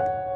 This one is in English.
you.